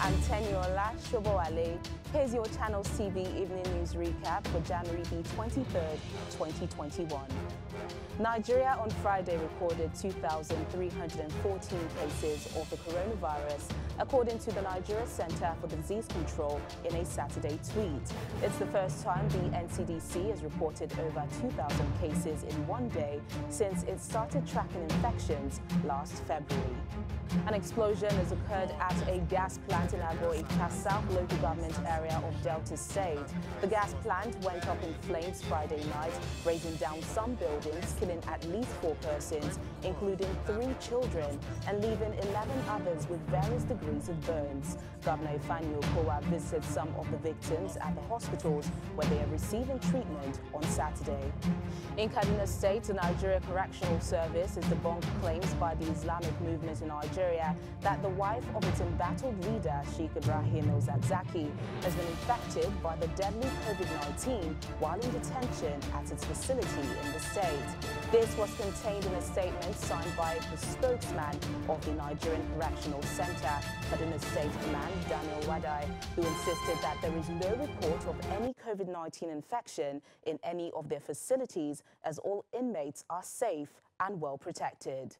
I'm Teniola Shobowale. Here's your Channels TV Evening News Recap for January the 23rd, 2021. Nigeria on Friday recorded 2,314 cases of the coronavirus, according to the Nigeria Center for Disease Control in a Saturday tweet. It's the first time the NCDC has reported over 2,000 cases in one day since it started tracking infections last February. An explosion has occurred at a gas plant Ika South local government area of Delta State. The gas plant went up in flames Friday night, raising down some buildings, killing at least four persons, including three children, and leaving 11 others with various degrees of burns. Governor Ifeanyi Okowa visited some of the victims at the hospitals where they are receiving treatment on Saturday. In Kaduna State, the Nigeria Correctional Service is debunked claims by the Islamic movement in Nigeria that the wife of its embattled leader, Sheikh Ibrahim El-Zakzaky, has been infected by the deadly COVID-19 while in detention at its facility in the state. This was contained in a statement signed by the spokesman of the Nigerian Correctional Center, Kaduna State Command, Daniel Wadai, who insisted that there is no report of any COVID-19 infection in any of their facilities as all inmates are safe and well protected.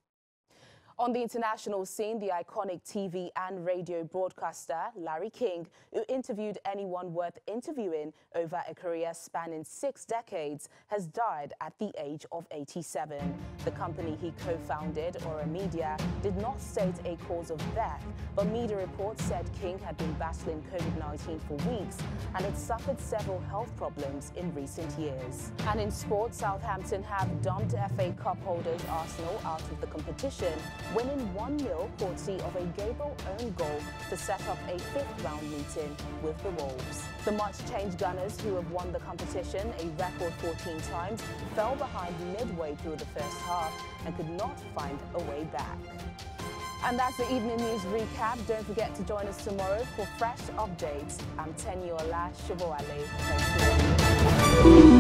On the international scene, the iconic TV and radio broadcaster Larry King, who interviewed anyone worth interviewing over a career spanning six decades, has died at the age of 87. The company he co-founded, Ora Media, did not state a cause of death, but media reports said King had been battling COVID-19 for weeks and had suffered several health problems in recent years. And in sport, Southampton have dumped FA Cup holders Arsenal out of the competition winning 1-0 courtesy of a Gabriel own goal to set up a fifth round meeting with the Wolves. The much-changed Gunners, who have won the competition a record 14 times, fell behind midway through the first half and could not find a way back. And that's the evening news recap. Don't forget to join us tomorrow for fresh updates. I'm Teniola Shobowale. Thank you.